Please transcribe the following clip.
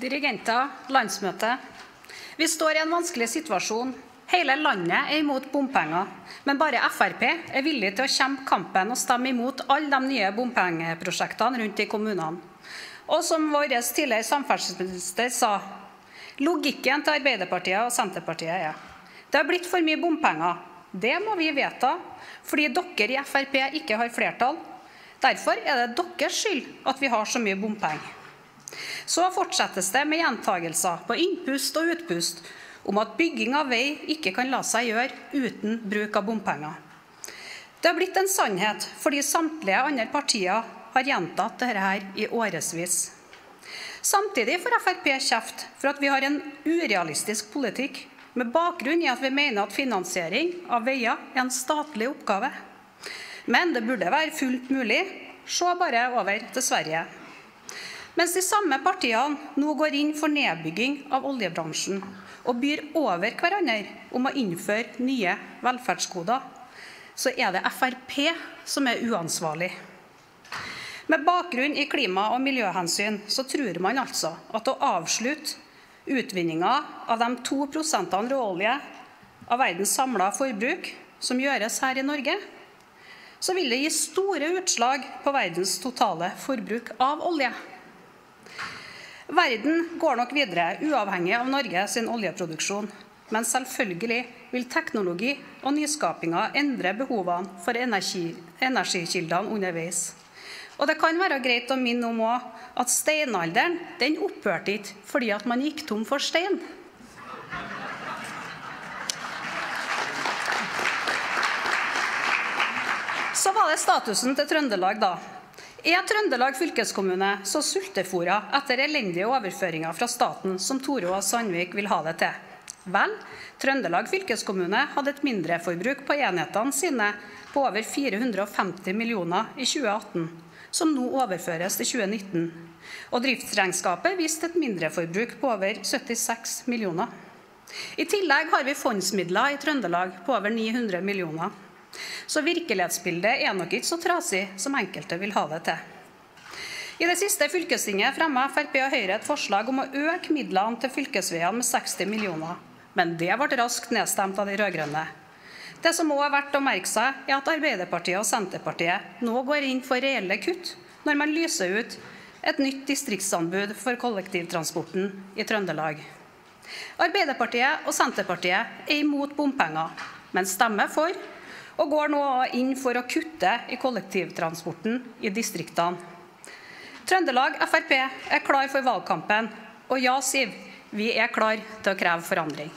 Dirigenter, landsmøte. Vi står i en vanskelig situasjon. Hele landet er imot bompenger, men bare Frp er villig til å kjempe kampen og stemme imot alle de nye bompengeprosjektene rundt i kommunene. Og som vår tidligere samferdselsminister sa, logikken til Arbeiderpartiet og Senterpartiet er det har blitt for mye bompenger. Det må vi vedta, fordi dere i Frp ikke har flertall. Derfor er det deres skyld at vi har så mye bompenger. Så fortsettes det med gjentagelser på innpust og utpust om at bygging av vei ikke kan la seg gjøre uten bruk av bompenger. Det har blitt en sannhet fordi samtlige andre partier har gjentatt dette i årevis. Samtidig får Frp kjeft for at vi har en urealistisk politikk, med bakgrunn i at vi mener at finansiering av veier er en statlig oppgave. Men det burde være fullt mulig. Se bare over til Sverige. Mens de samme partiene nå går inn for nedbygging av oljebransjen og byr over hverandre om å innføre nye velferdsgoder, så er det Frp som er uansvarlig. Med bakgrunn i klima- og miljøhensyn så tror man altså at å avslutte utvinninga av de to prosentene råolje av verdens samla forbruk som gjøres her i Norge, så vil det gi store utslag på verdens totale forbruk av olje. Verden går nok videre, uavhengig av Norge sin oljeproduksjon. Men selvfølgelig vil teknologi og nyskapinga endre behovene for energi, energikildene underveis. Og Det kan være greit å minne om at steinalderen den opphørte ikke fordi at man gikk tom for stein. Så var det statusen til Trøndelag, da. Er Trøndelag fylkeskommune så sultefòra etter elendige overføringer fra staten som Tore og Sandvik vil ha det til? Vel, Trøndelag fylkeskommune hadde et mindreforbruk på enhetene sine på over 450 millioner i 2018, som nå overføres til 2019. Og driftsregnskapet viste et mindreforbruk på over 76 millioner. I tillegg har vi fondsmidler i Trøndelag på over 900 millioner. Så virkelighetsbildet er nok ikke så trasig som enkelte vil ha det til. I det siste fylkestinget fremma Frp og Høyre et forslag om å øke midlene til fylkesveiene med 60 millioner, men det ble raskt nedstemt av de rød-grønne. Det som også er verdt å merke seg, er at Arbeiderpartiet og Senterpartiet nå går inn for reelle kutt når man lyser ut et nytt distriktsanbud for kollektivtransporten i Trøndelag. Arbeiderpartiet og Senterpartiet er imot bompenger, men stemmer for og går nå inn for å kutte i kollektivtransporten i distriktene. Trøndelag Frp er klar for valgkampen. Og ja, Siv, vi er klar til å kreve forandring.